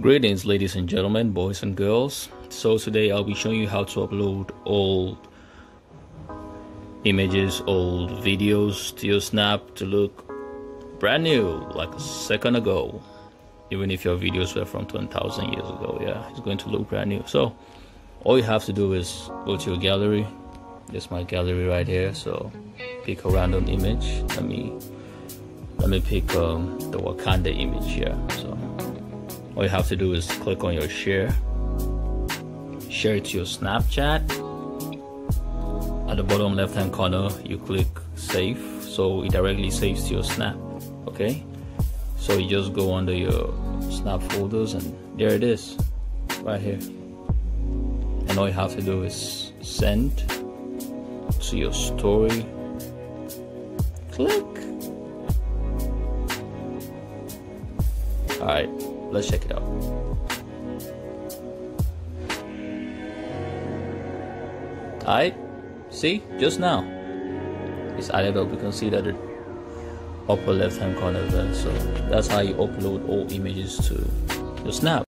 Greetings, ladies and gentlemen, boys and girls. So, today I'll be showing you how to upload old images, old videos to your Snap to look brand new, like a second ago. Even if your videos were from 20,000 years ago, yeah, it's going to look brand new. So, all you have to do is go to your gallery. There's my gallery right here. So, pick a random image. Let me let me pick um, the Wakanda image here. All you have to do is click on your share. Share it to your snapchat. At the bottom left hand corner you click save. So it directly saves to your snap okay? So you just go under your snap folders and there it is right here. And all you have to do is send to your story. Click. All right Let's check it out. Alright, see, just now it's up. You can see that the upper left hand corner there. So that's how you upload all images to your Snap.